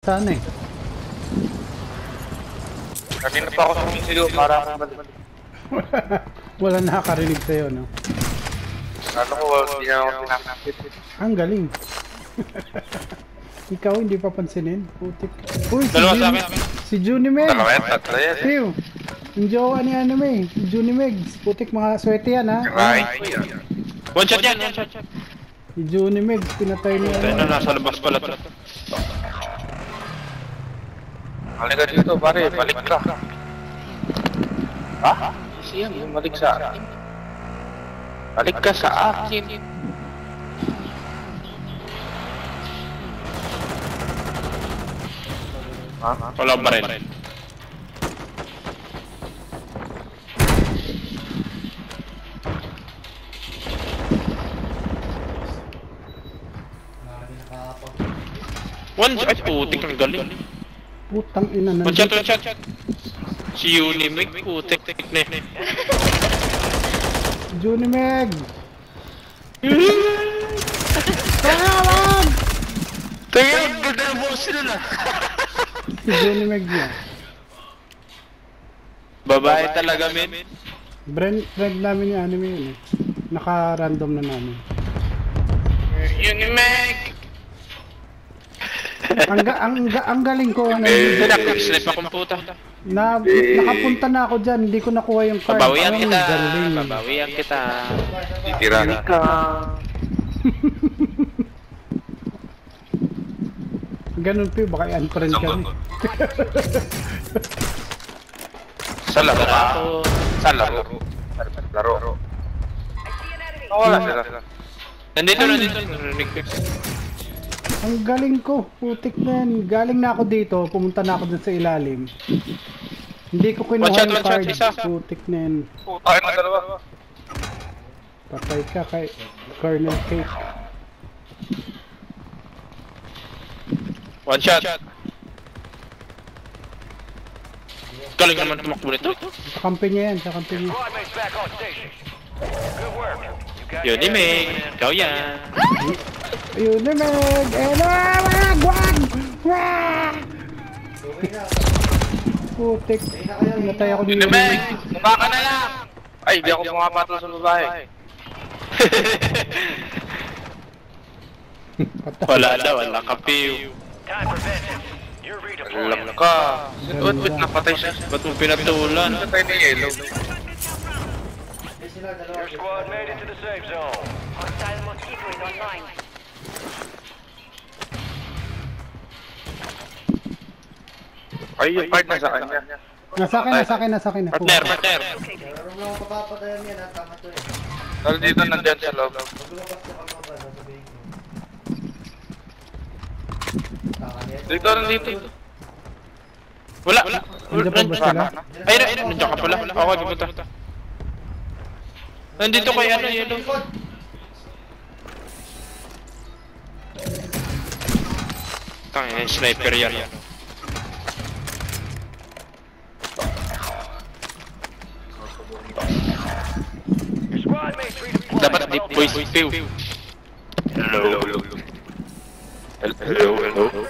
Sana eh. Kanina pa ako sumisigaw para ako balik. Wala nakakarinig sa'yo, no? Ano ko, hindi na ako pinapakit. Ang galing. Ikaw hindi papansinin. Putik. Uy, si Dalawa sa akin. Si Junimeg. Dalawa yan, tatlo yan. Pew. Yung jowa ni anime. Si Junimeg. Putik mga swerte yan, ha? Right. One shot yan, one shot. Si Junimeg. Pinatay niya. Tayo na, nasa labas pala to. Halika dito, pare, balik ka. Ha? Easy yan, yung balik sa akin. Balik ka sa akin. Ha? Wala pa rin. One ay putik ang galing. Putang ina. One shot, Nandito. one shot. Si Unimig, putik na. Junimeg. Tawag! Tingnan, ganda ng boss sila na. Si Junimeg yan. Babae talaga, men. Friend, friend namin yung anime yun eh. Naka-random na namin. Unimig! Ang, ga- ang, ga- ang galing ko ano, Pinag-snipe akong puta. na nakapunta na ako dyan, hindi ko nakuha yung card. Babawian Ang kita. galing. Babawian kita. Titira ka. Ganun pa baka i-unfriend kami. Sa laro. Ako. Sa laro. Laro. Oh, wala sila. Nandito, nandito. Narinig ko. Ang galing ko, putik na yan. Galing na ako dito, pumunta na ako dun sa ilalim. Hindi ko kinuha One shot, yung card. isa. Putik na yan. Tayo na dalawa. Patay ka kay Colonel Cake. One shot. Galing naman tumakbo nito. Sa kampi niya yan, sa kampi niya. Yun, Imig. Ikaw yan. Ayun na Meg! Ayun na! Wag! Wag! Wag! Putik. Pinatay ako ni Lumeng! Mukha ka na lang! Ay, di ako pumapatol sa babae. Wala daw, wala vengeance. You're Alam ka. Wait, wait, napatay siya. Ba't mo pinatulan? Napatay ni Yellow. Your squad made it to the safe zone. Hostile mosquito is online. Ay, yung card na sa kanya. Nasa akin, nasa akin, nasa akin. Partner, partner. Dahil dito nandyan sa loob. Dito rin dito. Wala, wala. Nandiyan pa ba sila? Ay, ay, ay, nandiyan ka pala. Ako, pupunta. Nandito kay ano, yellow. Tangin, sniper yan. Your redeploying. Dapat deep voice pew. Hello, hello. Hello, hello.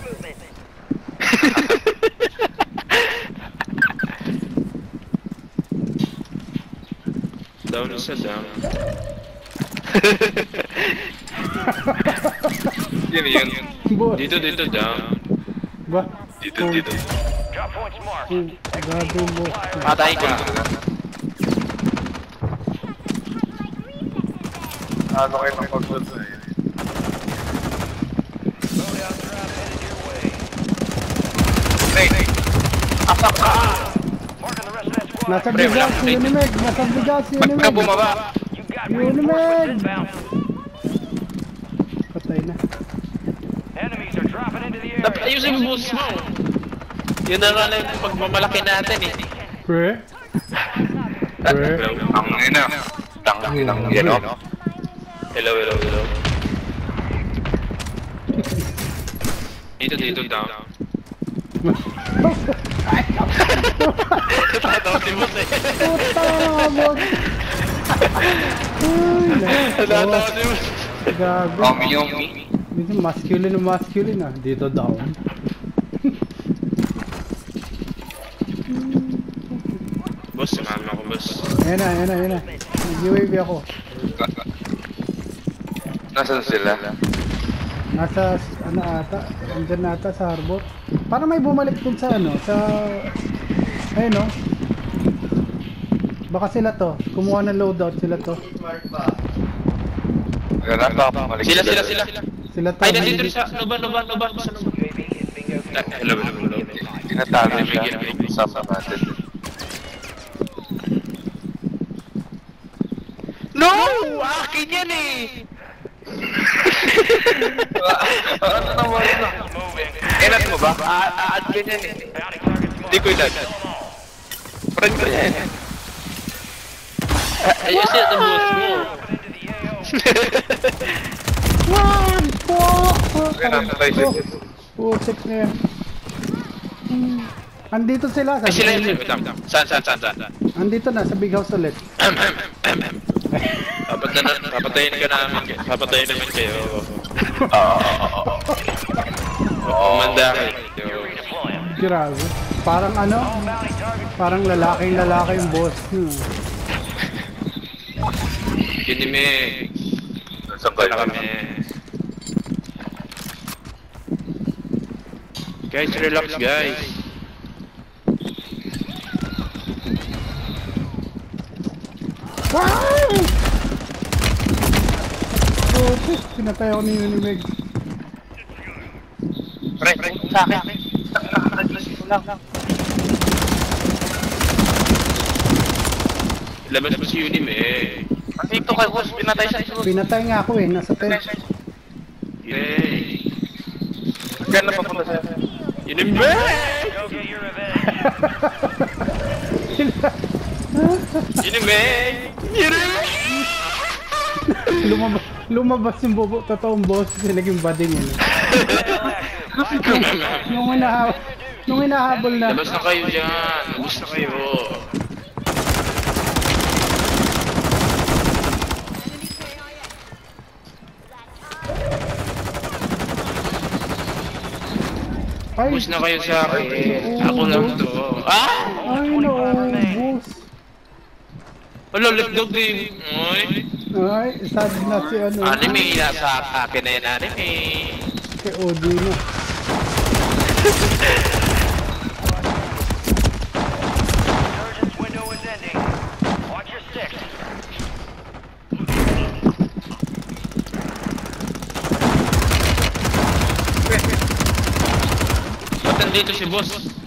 down isa down. Yun, yun. Boss. Dito, dito, down. Ba? Dito, dito. Drop points marked. Hmm, Gago mo. Patay ka. Ano kayo ng yun? Way. Nay, asak ka! Nasa bigas Unimeg! Nasa bigas si Ba't ka Unimeg! bumaba? Yun, inbound. Patay na. Dapat ayusin mo. Yun na nga lang yung pagmamalaki natin eh. Pre? Pre? Ang ina. Tang inang yelo. Hello, hello, hello. Dito, dito, down. Tataw si mo na yun. Puta na mabog. Tataw si mo. Gago. Omi, omi. Dito masculine na masculine ah. Dito down. boss, sumama ko boss. Ayan na, ayan na, ayan na. Nag-UAV ako. Nasaan sila? Nasa, ano ata, andyan ata sa harbor. Para may bumalik dun sa ano, sa... Ayun no. Baka sila to. Kumuha ng loadout sila to. Ganun pa ako malik Sila, sila, sila. Sila to. Ay, nandito rin sa Nova, Nova, Nova. Sa. Ah, Hello, hello, hello. Tinatago siya. Usapan natin. No! Akin yan eh! Ano naman na? Inat mo ba? A-add ko yan eh. Hindi ko all. Friend ko yan. Ayos yan ang boss mo. Siya. Putik na yan. Andito sila. Ay, Sabi sila yun. Saan, saan, saan, saan? Andito na sa big house ulit. Papatayin na, papatayin ka namin. kayo. Papatayin namin kayo. Kumanda kayo. Redeploy 'em. Grabe. Parang ano? Parang lalaking lalaki yung boss. Hmm. Yun ni Meg. Saan kayo? kami. Guys, relax guys. Wow! Putik, pinatay ako ni Unimeg. Pre, sa akin. Labas mo si Unim eh. Andito kay boss, pinatay siya. Pinatay nga ako eh, nasa tent. Yay! Diyan na papunta siya. Unim ba? Revenge. Unim eh! Unim! lumabas, lumabas yung bobo, totoong boss, naging body niya. nung hinahabol, nung hinahabol na, Labas na kayo dyan. Labas na kayo. ay, Labas na kayo sa akin. Ako lang to. Ah! ay no, boss. Wala, let's go din. Ay. Ay, sad na si ano, Anime, nasa akin na yan anime. si Odi na. Surgeon's window is ending. Watch your six. Ba't nandito si boss?